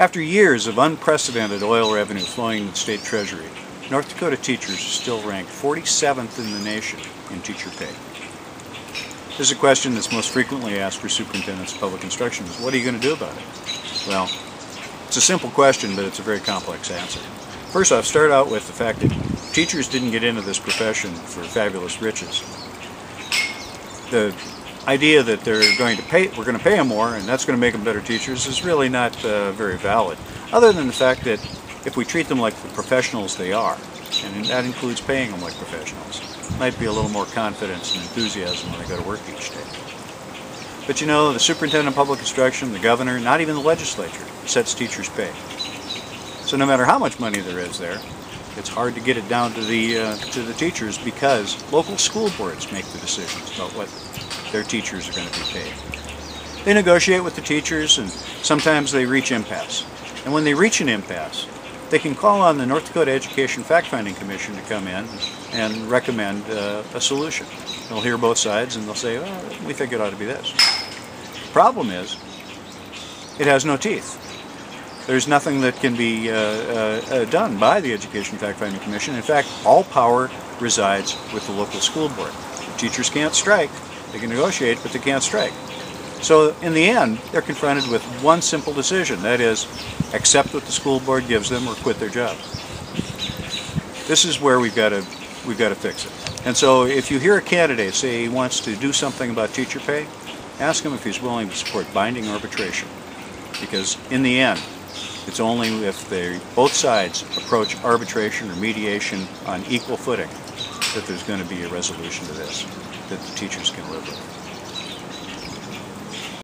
After years of unprecedented oil revenue flowing to the state treasury, North Dakota teachers are still ranked 47th in the nation in teacher pay. This is a question that's most frequently asked for superintendents of public instruction is what are you going to do about it? Well, it's a simple question, but it's a very complex answer. First off, start out with the fact that teachers didn't get into this profession for fabulous riches. The idea that they're going to pay, we're going to pay them more, and that's going to make them better teachers is really not uh, very valid. Other than the fact that if we treat them like the professionals they are, and that includes paying them like professionals, might be a little more confidence and enthusiasm when they go to work each day. But you know, the superintendent of public instruction, the governor, not even the legislature sets teachers' pay. So no matter how much money there is there, it's hard to get it down to the uh, to the teachers because local school boards make the decisions about what their teachers are going to be paid. They negotiate with the teachers and sometimes they reach impasse. And when they reach an impasse, they can call on the North Dakota Education Fact-Finding Commission to come in and recommend uh, a solution. They'll hear both sides and they'll say, oh, we think it ought to be this. The problem is, it has no teeth. There's nothing that can be uh, uh, uh done by the Education Fact-Finding Commission. In fact, all power resides with the local school board. The teachers can't strike. They can negotiate, but they can't strike. So in the end, they're confronted with one simple decision, that is, accept what the school board gives them or quit their job. This is where we've got to we've got to fix it. And so if you hear a candidate say he wants to do something about teacher pay, ask him if he's willing to support binding arbitration. Because in the end, it's only if they both sides approach arbitration or mediation on equal footing that there's going to be a resolution to this that the teachers can live with.